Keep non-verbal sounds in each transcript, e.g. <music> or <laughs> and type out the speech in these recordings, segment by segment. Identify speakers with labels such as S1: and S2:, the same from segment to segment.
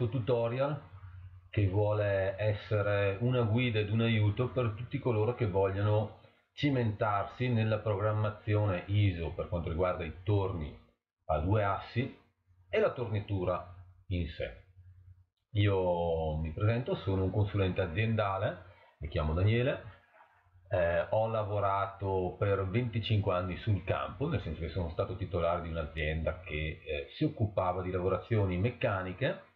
S1: questo tutorial che vuole essere una guida ed un aiuto per tutti coloro che vogliono cimentarsi nella programmazione ISO per quanto riguarda i torni a due assi e la tornitura in sé. Io mi presento, sono un consulente aziendale, mi chiamo Daniele, eh, ho lavorato per 25 anni sul campo, nel senso che sono stato titolare di un'azienda che eh, si occupava di lavorazioni meccaniche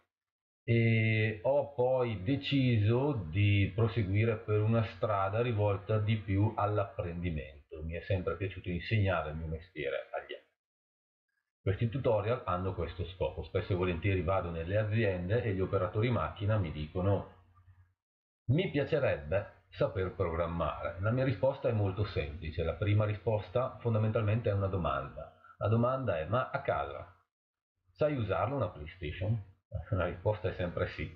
S1: e ho poi deciso di proseguire per una strada rivolta di più all'apprendimento. Mi è sempre piaciuto insegnare il mio mestiere agli altri. Questi tutorial hanno questo scopo. Spesso e volentieri vado nelle aziende e gli operatori macchina mi dicono mi piacerebbe saper programmare. La mia risposta è molto semplice. La prima risposta fondamentalmente è una domanda. La domanda è ma a casa sai usarlo una PlayStation? La risposta è sempre sì.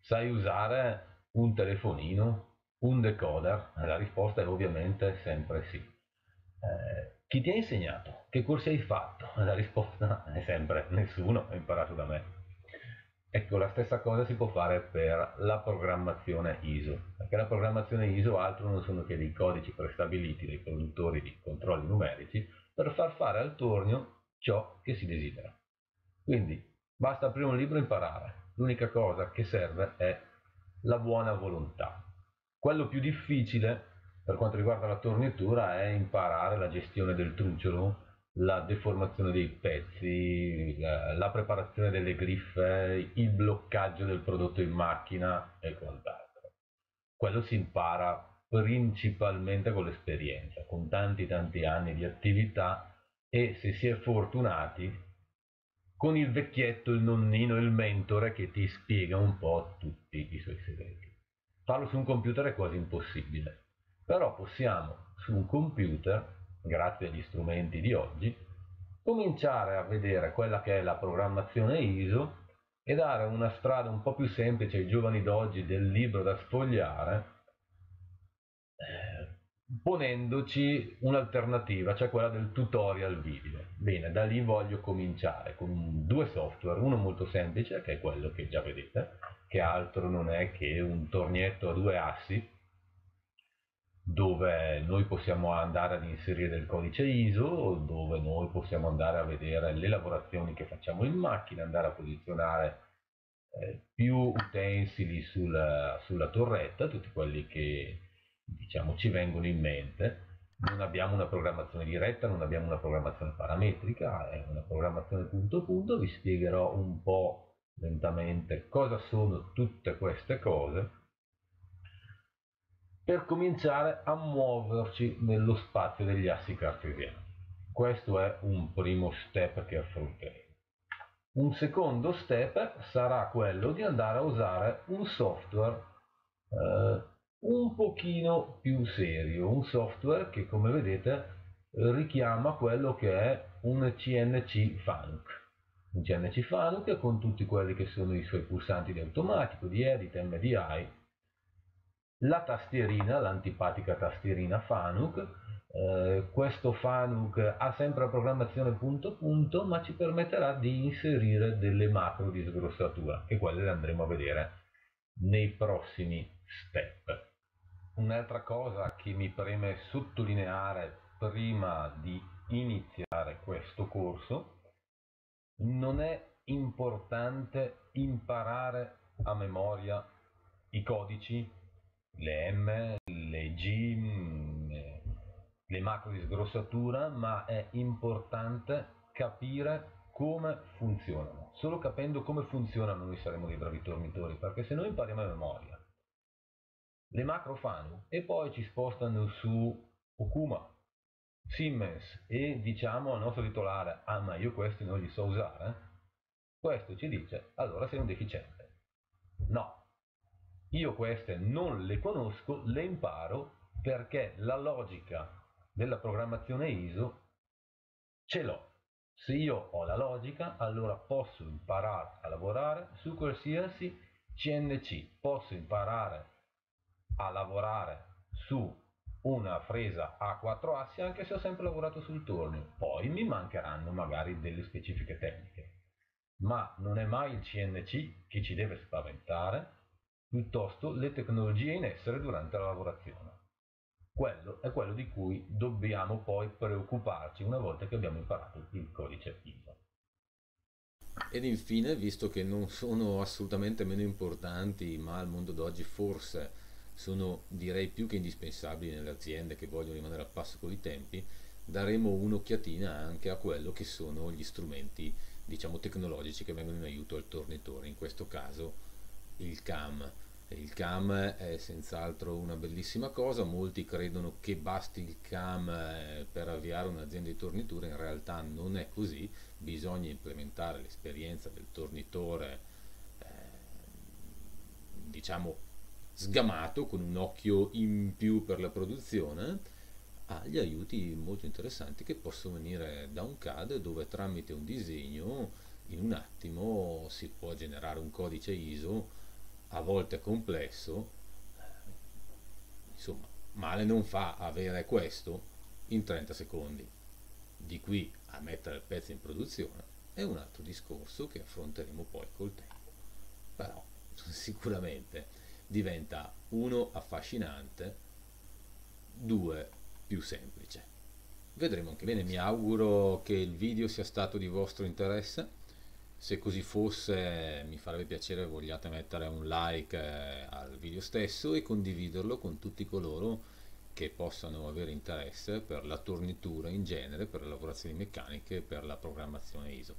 S1: Sai usare un telefonino, un decoder? La risposta è ovviamente sempre sì. Eh, chi ti ha insegnato? Che corsi hai fatto? La risposta è sempre nessuno, ho imparato da me. Ecco, la stessa cosa si può fare per la programmazione ISO, perché la programmazione ISO altro non sono che dei codici prestabiliti dai produttori di controlli numerici per far fare al tornio ciò che si desidera. Quindi Basta aprire un libro e imparare. L'unica cosa che serve è la buona volontà. Quello più difficile per quanto riguarda la tornitura è imparare la gestione del trucciolo, la deformazione dei pezzi, la, preparazione delle griffe, il bloccaggio del prodotto in macchina e quant'altro. Quello si impara principalmente con l'esperienza, con tanti tanti anni di attività e se si è fortunati con il vecchietto, il nonnino, il mentore che ti spiega un po' tutti i suoi segreti. Farlo su un computer è quasi impossibile, però possiamo su un computer, grazie agli strumenti di oggi, cominciare a vedere quella che è la programmazione ISO e dare una strada un po' più semplice ai giovani d'oggi del libro da sfogliare ponendoci un'alternativa, cioè quella del tutorial video. Bene, da lì voglio cominciare con due software, uno molto semplice, che è quello che già vedete, che altro non è che un tornietto a due assi, dove noi possiamo andare ad inserire del codice ISO, dove noi possiamo andare a vedere le lavorazioni che facciamo in macchina, andare a posizionare eh, più utensili sul, sulla torretta, tutti quelli che diciamo, ci vengono in mente. Non abbiamo una programmazione diretta, non abbiamo una programmazione parametrica, è una programmazione punto punto. Vi spiegherò un po' lentamente cosa sono tutte queste cose per cominciare a muoverci nello spazio degli assi cartesiani. Questo è un primo step che affronteremo. Un secondo step sarà quello di andare a usare un software eh, un pochino più serio, un software che come vedete richiama quello che è un CNC Fanuc. Un CNC Fanuc con tutti quelli che sono i suoi pulsanti di automatico, di edit, MDI, la tastierina, l'antipatica tastierina Fanuc, eh, questo Fanuc ha sempre la programmazione punto punto ma ci permetterà di inserire delle macro di sgrossatura che quelle le andremo a vedere nei prossimi step. Un'altra cosa che mi preme sottolineare prima di iniziare questo corso, non è importante imparare a memoria i codici, le M, le G, le macro di sgrossatura, ma è importante capire come funzionano. Solo capendo come funzionano noi saremo dei bravi tornitori, perché se noi impariamo a memoria le macro fanno e poi ci spostano su Okuma, Siemens e diciamo al nostro titolare ah ma io questi non li so usare questo ci dice allora sei un deficiente no. Io queste non le conosco le imparo perché la logica della programmazione ISO ce l'ho. Se io ho la logica allora posso imparare a lavorare su qualsiasi CNC posso imparare a lavorare su una fresa a quattro assi anche se ho sempre lavorato sul tornio poi mi mancheranno magari delle specifiche tecniche ma non è mai il CNC che ci deve spaventare, piuttosto le tecnologie in essere durante la lavorazione. Quello è quello di cui dobbiamo poi preoccuparci una volta che abbiamo imparato il codice ISO.
S2: Ed infine, visto che non sono assolutamente meno importanti, ma al mondo d'oggi forse sono direi più che indispensabili nelle aziende che vogliono rimanere al passo con i tempi, daremo un'occhiatina anche a quello che sono gli strumenti diciamo tecnologici che vengono in aiuto al tornitore, in questo caso il CAM. Il CAM è senz'altro una bellissima cosa, molti credono che basti il CAM eh, per avviare un'azienda di tornitura, in realtà non è così, bisogna implementare l'esperienza del tornitore eh, diciamo sgamato con un occhio in più per la produzione agli aiuti molto interessanti che possono venire da un CAD dove tramite un disegno in un attimo si può generare un codice ISO a volte complesso. Insomma male non fa avere questo in 30 secondi. Di qui a mettere il pezzo in produzione è un altro discorso che affronteremo poi col tempo. Però <laughs> sicuramente diventa uno affascinante, due più semplice. Vedremo anche bene, mi auguro che il video sia stato di vostro interesse. Se così fosse mi farebbe piacere vogliate mettere un like eh, al video stesso e condividerlo con tutti coloro che possano avere interesse per la tornitura in genere, per le lavorazioni meccaniche e per la programmazione ISO.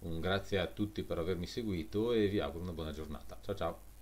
S2: Un grazie a tutti per avermi seguito e vi auguro una buona giornata. Ciao ciao!